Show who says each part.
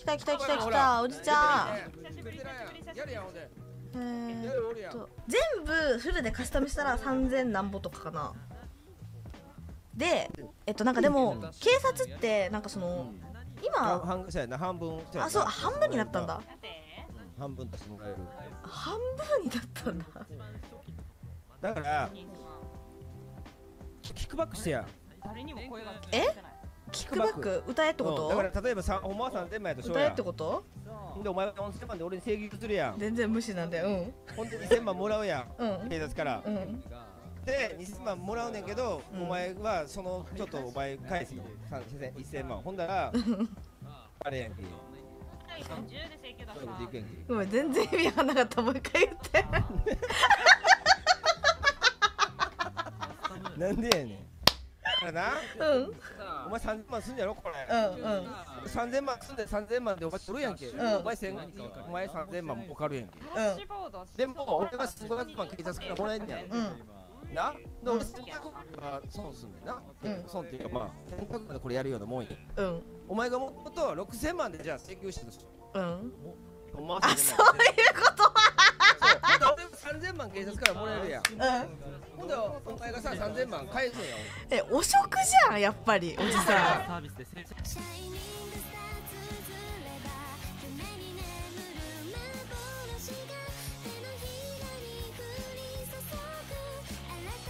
Speaker 1: 来た来た来た来たおじちゃん。えと全部フルでカスタムしたら3000何ぼとかかな。でえっとなんかでも警察ってなんかその今
Speaker 2: 半分
Speaker 1: あそう半分になったんだ。
Speaker 2: 半分足してもらえる。
Speaker 1: 半分になったんだ。
Speaker 2: だからキックバックしてや。
Speaker 3: 誰にも声が聞こ
Speaker 1: え？キックバック歌えってこ
Speaker 2: うん
Speaker 1: と
Speaker 2: だから例えばさお前は3000万やとしよう
Speaker 1: 歌え
Speaker 2: や
Speaker 1: ってこと？
Speaker 2: でお前は4000万で俺に請求するやん。
Speaker 1: 全然無視なんだよ。うん。
Speaker 2: ほんで2000万もらうやん。
Speaker 1: うん。
Speaker 2: 警察から。
Speaker 1: うん。
Speaker 2: で2000万もらうねんけど、
Speaker 1: うん。
Speaker 2: お前はそのちょっとお前返すの。1000万。ほんだら あれやんけ。
Speaker 3: 10で請求だ
Speaker 2: そういうこといくやんけ
Speaker 1: ごめん全然意味わなかったもう一回言って
Speaker 2: なんでやねんだからな。
Speaker 1: うん。
Speaker 2: お前3000万すんやろこれ。
Speaker 1: うんうん。
Speaker 2: 3000万すんで3000万でお前取るやんけ、
Speaker 1: ん。
Speaker 2: お前1000お前3000万儲かるやんけ。
Speaker 1: うん。
Speaker 2: でも俺が1500万警察からもらえんねや。ろ
Speaker 1: うん。
Speaker 2: な。で俺1500万は損すんねんな、
Speaker 1: うん。
Speaker 2: 損っていうかまあ1500万でこれやるようなもんや。
Speaker 1: うん。
Speaker 2: お前がもともと6000万でじゃあ請求したとしよ
Speaker 1: うん。あそういうこと。
Speaker 2: そう。俺も3000万警察からもらえるやん。
Speaker 1: うん
Speaker 2: ほんでお前がさ3000万返すんや
Speaker 1: え汚職じゃんやっぱりおじさん